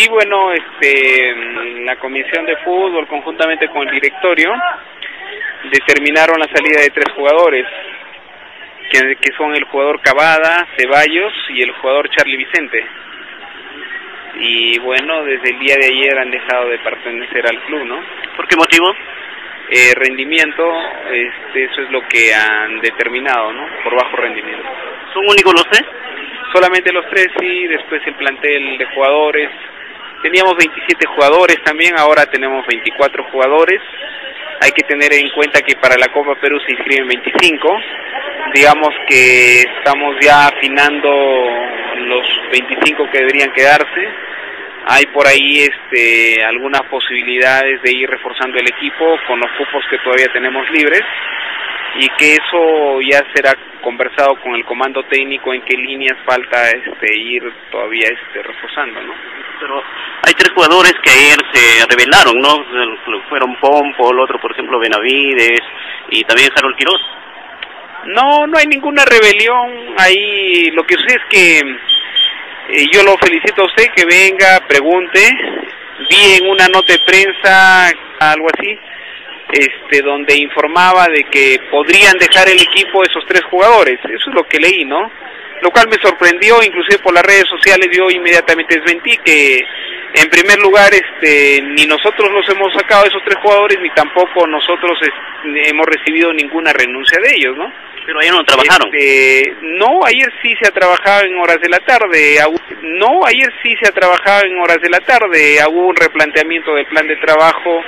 Sí, bueno, este, la comisión de fútbol conjuntamente con el directorio determinaron la salida de tres jugadores, que, que son el jugador Cavada, Ceballos y el jugador Charlie Vicente. Y bueno, desde el día de ayer han dejado de pertenecer al club, ¿no? ¿Por qué motivo? Eh, rendimiento, este, eso es lo que han determinado, ¿no? Por bajo rendimiento. ¿Son únicos los tres? Solamente los tres, sí, después el plantel de jugadores. Teníamos 27 jugadores también, ahora tenemos 24 jugadores. Hay que tener en cuenta que para la Copa Perú se inscriben 25. Digamos que estamos ya afinando los 25 que deberían quedarse. Hay por ahí este, algunas posibilidades de ir reforzando el equipo con los cupos que todavía tenemos libres y que eso ya será conversado con el comando técnico en qué líneas falta este ir todavía este reforzando, ¿no? Pero hay tres jugadores que ayer se revelaron, ¿no? Fueron Pompo, el otro por ejemplo Benavides y también Harold Quiroz. No, no hay ninguna rebelión ahí. Lo que sé es que eh, yo lo felicito a usted que venga, pregunte. Vi en una nota de prensa algo así este, donde informaba de que podrían dejar el equipo esos tres jugadores. Eso es lo que leí, ¿no? Lo cual me sorprendió, inclusive por las redes sociales yo inmediatamente desmentí que en primer lugar este ni nosotros los hemos sacado esos tres jugadores ni tampoco nosotros hemos recibido ninguna renuncia de ellos, ¿no? Pero ayer no trabajaron. Este, no, ayer sí se ha trabajado en horas de la tarde. No, ayer sí se ha trabajado en horas de la tarde. Hubo un replanteamiento del plan de trabajo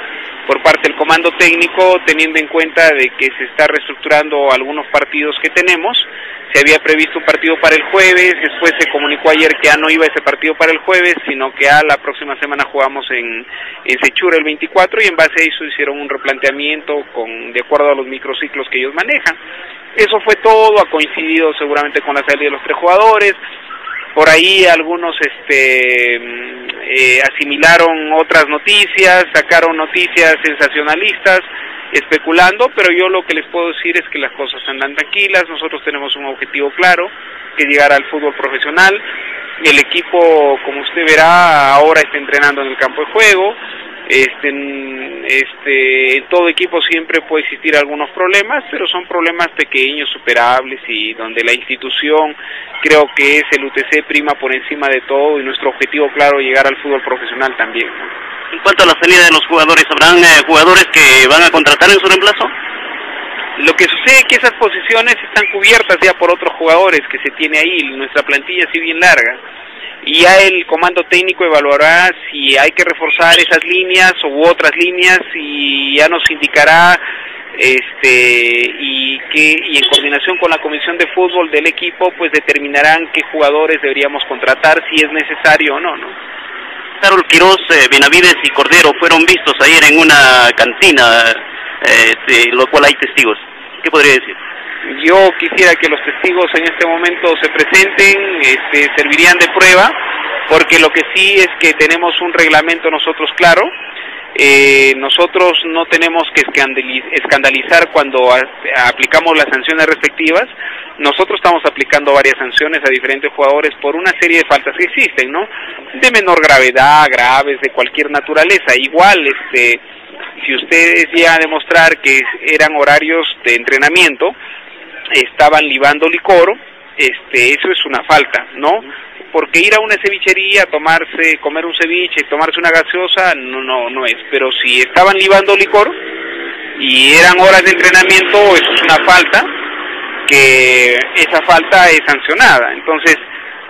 por parte del comando técnico, teniendo en cuenta de que se está reestructurando algunos partidos que tenemos. Se había previsto un partido para el jueves, después se comunicó ayer que ya no iba ese partido para el jueves, sino que a la próxima semana jugamos en, en Sechura el 24 y en base a eso hicieron un replanteamiento con de acuerdo a los microciclos que ellos manejan. Eso fue todo, ha coincidido seguramente con la salida de los tres jugadores. Por ahí algunos este eh, asimilaron otras noticias, sacaron noticias sensacionalistas, especulando, pero yo lo que les puedo decir es que las cosas andan tranquilas, nosotros tenemos un objetivo claro, que llegar al fútbol profesional, el equipo, como usted verá, ahora está entrenando en el campo de juego, este, este, en todo equipo siempre puede existir algunos problemas, pero son problemas pequeños, superables y donde la institución creo que es el UTC prima por encima de todo y nuestro objetivo claro llegar al fútbol profesional también. En cuanto a la salida de los jugadores, ¿habrán eh, jugadores que van a contratar en su reemplazo? Lo que sucede es que esas posiciones están cubiertas ya por otros jugadores que se tiene ahí, nuestra plantilla así bien larga y ya el comando técnico evaluará si hay que reforzar esas líneas u otras líneas y ya nos indicará este y que y en coordinación con la comisión de fútbol del equipo pues determinarán qué jugadores deberíamos contratar si es necesario o no, ¿no? Carol Quiroz, eh, Benavides y Cordero fueron vistos ayer en una cantina, eh, lo cual hay testigos. ¿Qué podría decir? Yo quisiera que los testigos en este momento se presenten, este, servirían de prueba, porque lo que sí es que tenemos un reglamento nosotros claro. Eh, nosotros no tenemos que escandalizar cuando aplicamos las sanciones respectivas. Nosotros estamos aplicando varias sanciones a diferentes jugadores por una serie de faltas que existen, ¿no? De menor gravedad, graves, de cualquier naturaleza. Igual, este, si ustedes llegan a demostrar que eran horarios de entrenamiento, estaban libando licor, este, eso es una falta, ¿no? Porque ir a una cevichería, tomarse, comer un ceviche, tomarse una gaseosa, no, no, no es. Pero si estaban libando licor y eran horas de entrenamiento, eso es una falta, que esa falta es sancionada. Entonces,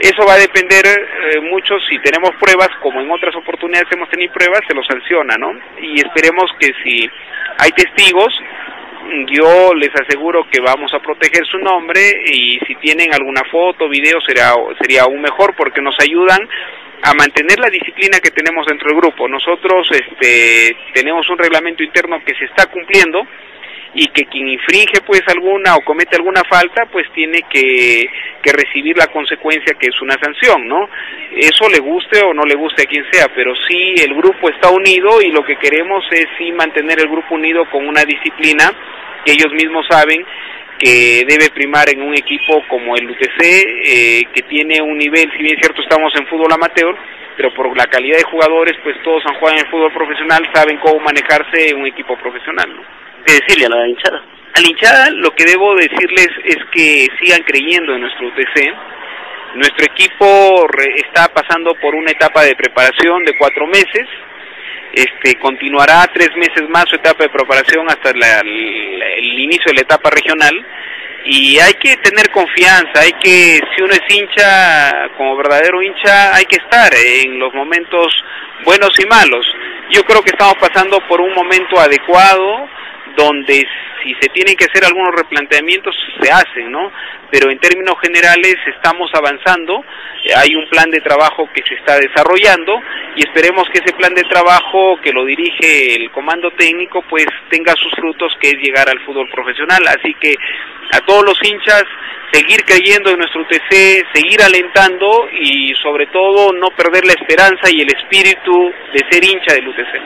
eso va a depender eh, mucho si tenemos pruebas, como en otras oportunidades hemos tenido pruebas, se lo sanciona, ¿no? Y esperemos que si hay testigos, yo les aseguro que vamos a proteger su nombre y si tienen alguna foto, video, sería, sería aún mejor porque nos ayudan a mantener la disciplina que tenemos dentro del grupo. Nosotros este, tenemos un reglamento interno que se está cumpliendo y que quien infringe pues alguna o comete alguna falta pues tiene que, que recibir la consecuencia que es una sanción, ¿no? Eso le guste o no le guste a quien sea, pero sí el grupo está unido y lo que queremos es sí mantener el grupo unido con una disciplina que ellos mismos saben que debe primar en un equipo como el UTC, eh, que tiene un nivel, si bien cierto estamos en fútbol amateur, pero por la calidad de jugadores, pues todos han jugado en el fútbol profesional, saben cómo manejarse un equipo profesional. ¿no? ¿Qué decirle a la hinchada? A la hinchada lo que debo decirles es que sigan creyendo en nuestro UTC. Nuestro equipo está pasando por una etapa de preparación de cuatro meses, este, continuará tres meses más su etapa de preparación hasta el inicio de la etapa regional y hay que tener confianza, hay que, si uno es hincha, como verdadero hincha, hay que estar en los momentos buenos y malos. Yo creo que estamos pasando por un momento adecuado donde si se tienen que hacer algunos replanteamientos se hacen, ¿no? Pero en términos generales estamos avanzando, hay un plan de trabajo que se está desarrollando y esperemos que ese plan de trabajo que lo dirige el comando técnico pues tenga sus frutos que es llegar al fútbol profesional, así que a todos los hinchas seguir creyendo en nuestro UTC, seguir alentando y sobre todo no perder la esperanza y el espíritu de ser hincha del UTC.